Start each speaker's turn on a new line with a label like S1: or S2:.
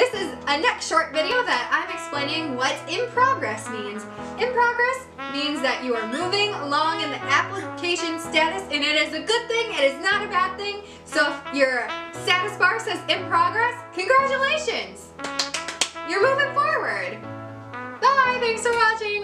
S1: This is a next short video that I'm explaining what in progress means. In progress means that you are moving along in the application status and it is a good thing, it is not a bad thing. So if your status bar says in progress, congratulations! You're moving forward. Bye, thanks for watching.